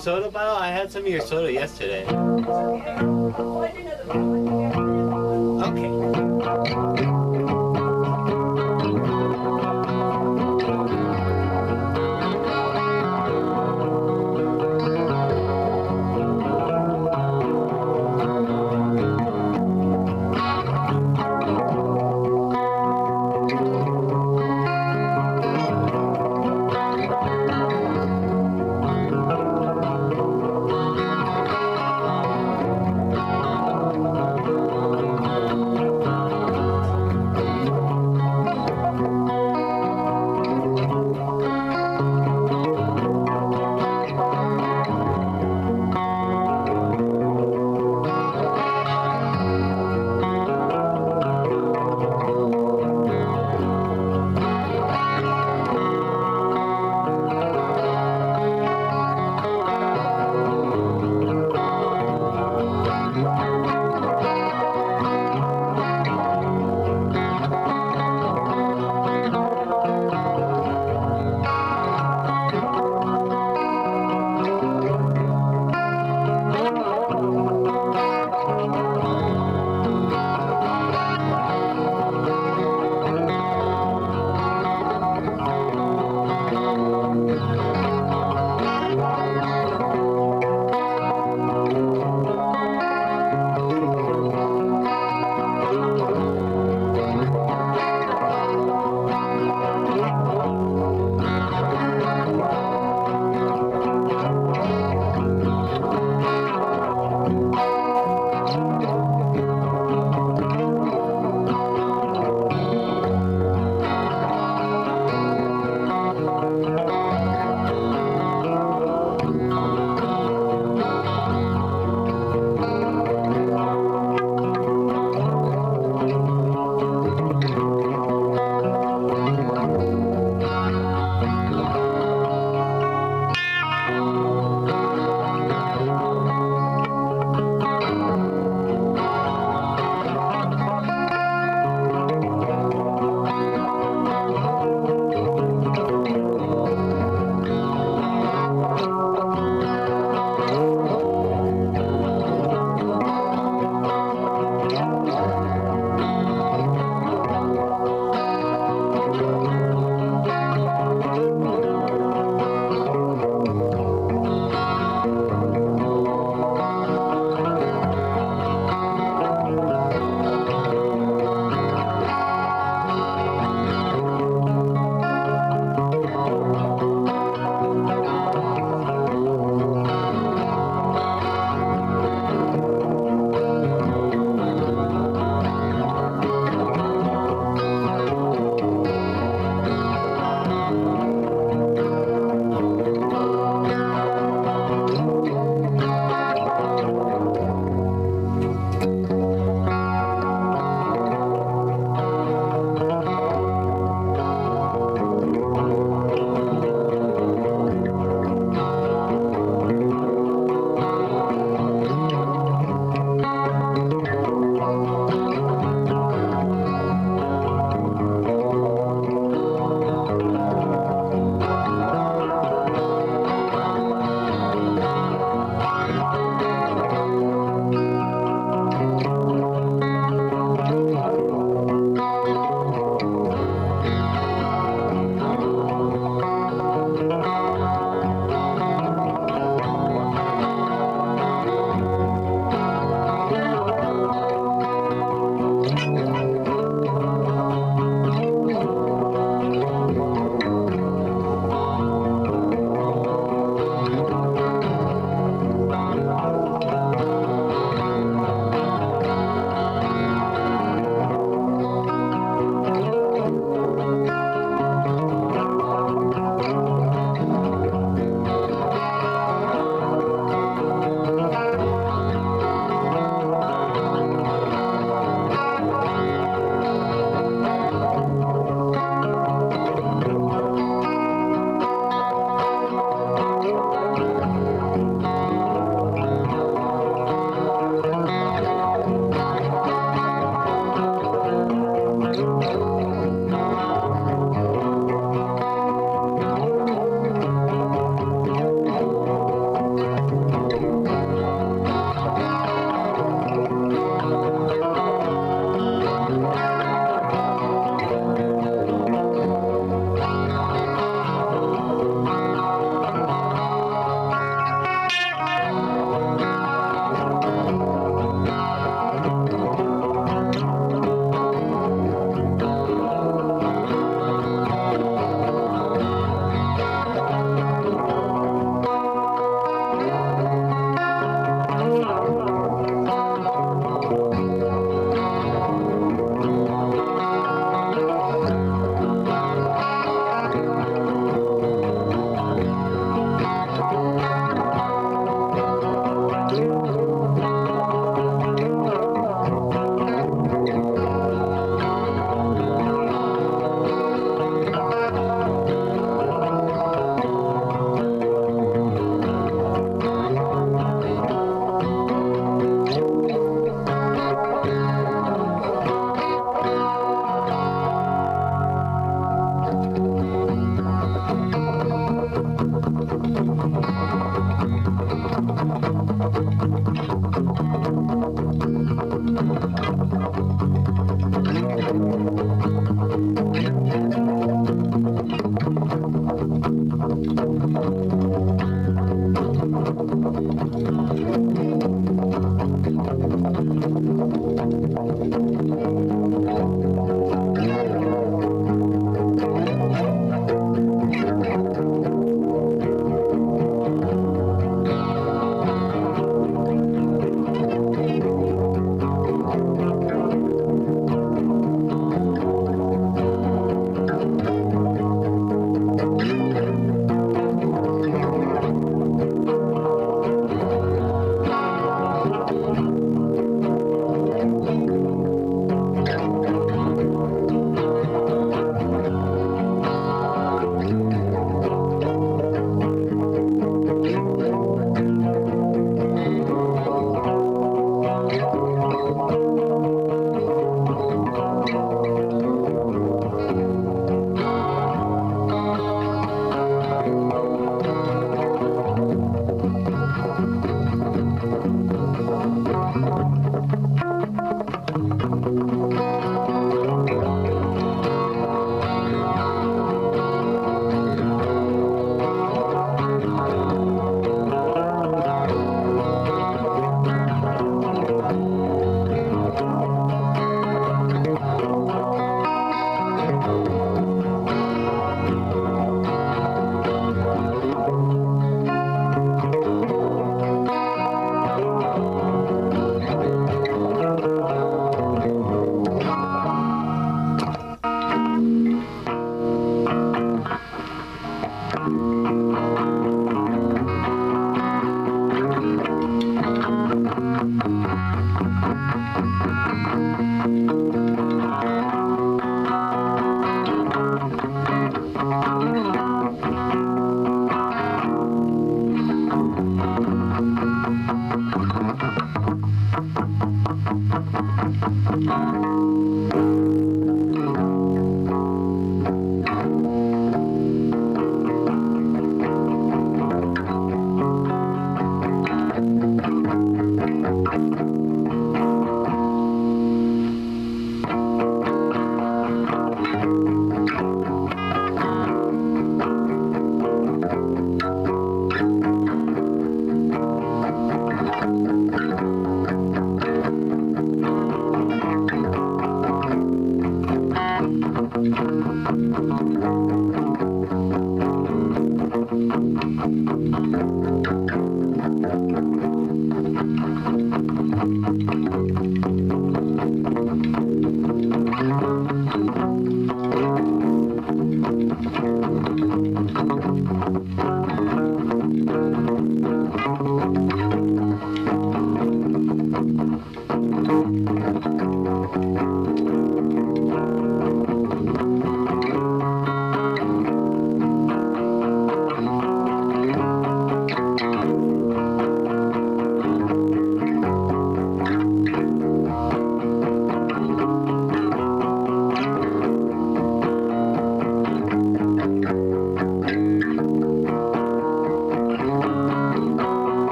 soda bottle? I had some of your soda yesterday.